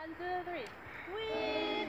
One, two, three. We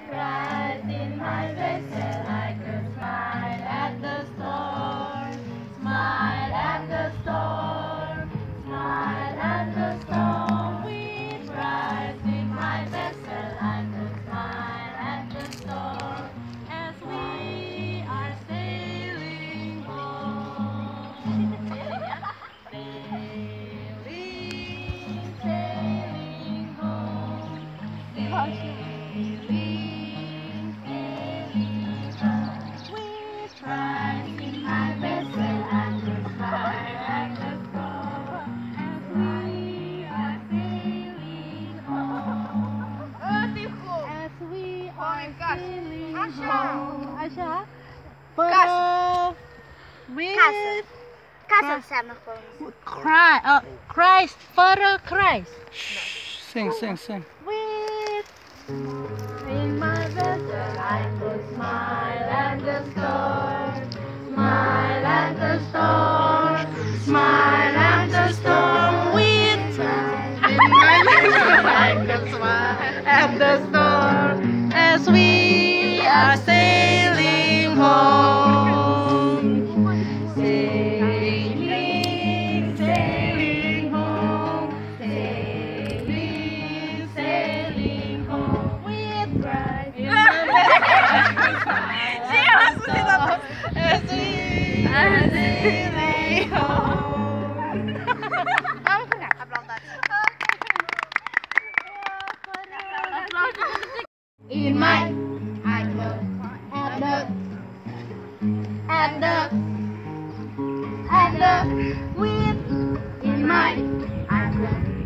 Așa. Până... Casă. With... Casă. Casă înseamnă fără. Christ, uh, Christ, fără Christ. Shh, sing, sing, sing. With in my bed. In my and the and the and the wind in my and the